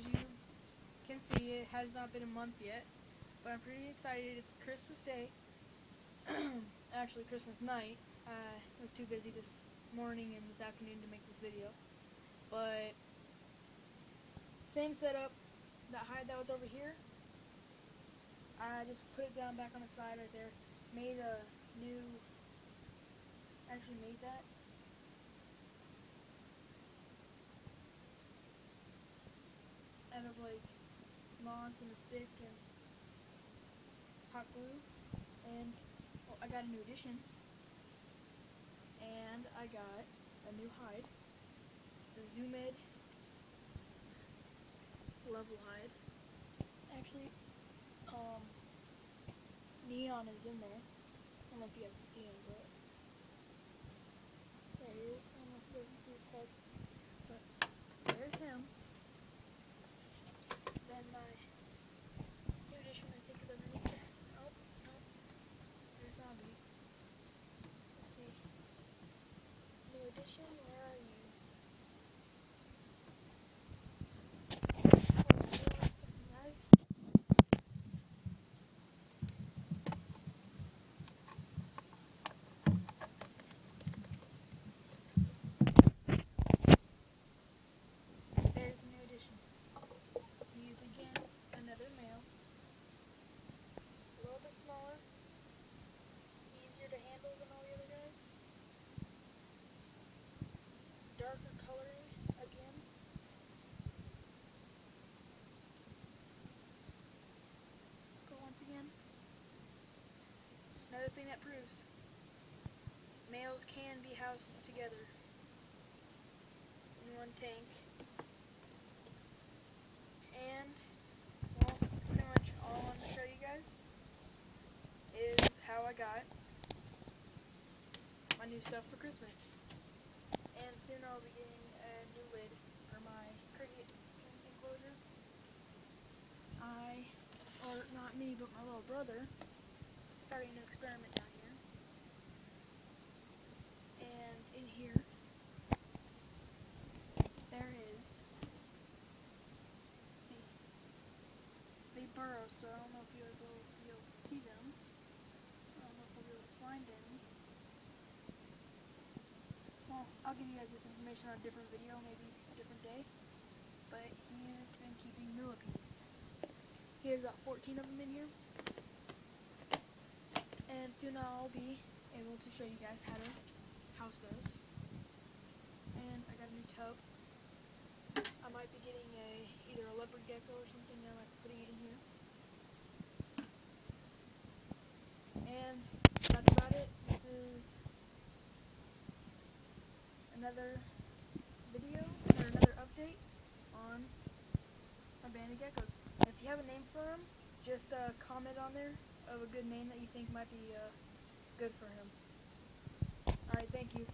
as you can see, it has not been a month yet, but I'm pretty excited. It's Christmas Day. Actually, Christmas night. I was too busy this morning and this afternoon to make this video. But, same setup. That hide that was over here, I just put it down back on the side right there. Made a new, actually made that. Out of like moss and a stick and hot glue. And oh, I got a new addition. And I got a new hide. The Zoo Med level hide. Actually, um, Neon is in there. I don't know if you guys can see him, but there he is. I don't know if you guys can see his head, but there's him. Then my new addition, I think, is underneath there. Oh, no. There's Zombie. Let's see. New addition, where are you? There's a new addition. He's again another male. A little bit smaller. Easier to handle than all the other guys. Darker coloring again. But once again, another thing that proves males can be housed together in one tank. And, well, that's pretty much all I want to show you guys is how I got my new stuff for Christmas. And soon I'll be getting a new lid for my cricket enclosure. I, or not me, but my little brother, starting an experiment down here. And in here, there is see. They burrow, so I don't know if you'll be able to see them. I don't know if I'll be able to find any. Well, I'll give you guys this information on a different video, maybe a different day. But he has been keeping millipedes. He has about 14 of them in here. And soon I'll be able to show you guys how to house those. And I got a new tub. I might be getting a either a leopard gecko or something I might be putting it in here. And that's about it. This is another video or another update on my banded geckos. If you have a name for them, just uh, comment on there of a good name that you think might be uh, good for him. Alright, thank you.